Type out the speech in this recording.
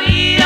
Maria.